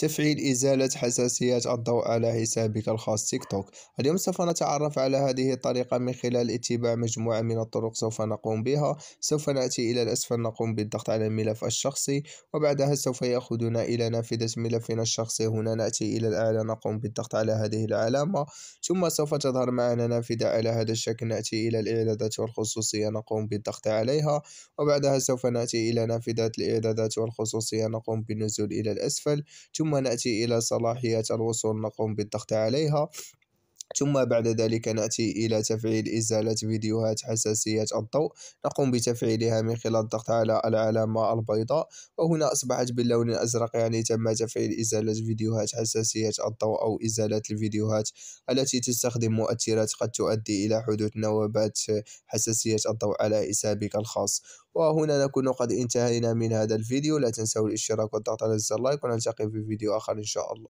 تفعيل إزالة حساسيات الضوء على حسابك الخاص تيك توك. اليوم سوف نتعرف على هذه الطريقة من خلال اتباع مجموعة من الطرق سوف نقوم بها. سوف نأتي إلى الأسفل نقوم بالضغط على الملف الشخصي وبعدها سوف يأخذنا إلى نافذة ملفنا الشخصي. هنا نأتي إلى الأعلى نقوم بالضغط على هذه العلامة. ثم سوف تظهر معنا نافذة على هذا الشكل. نأتي إلى الإعدادات والخصوصية نقوم بالضغط عليها. وبعدها سوف نأتي إلى نافذة الإعدادات والخصوصية نقوم بالنزول إلى الأسفل. ثم نأتي إلى صلاحيات الوصول نقوم بالضغط عليها. ثم بعد ذلك نأتي إلى تفعيل إزالة فيديوهات حساسية الضوء. نقوم بتفعيلها من خلال الضغط على العلامة البيضاء وهنا أصبحت باللون الأزرق يعني تم تفعيل إزالة فيديوهات حساسية الضوء أو إزالة الفيديوهات التي تستخدم مؤثرات قد تؤدي إلى حدوث نوبات حساسية الضوء على حسابك الخاص. وهنا نكون قد انتهينا من هذا الفيديو. لا تنسوا الاشتراك والضغط على زر لايك ونلتقي في فيديو آخر إن شاء الله.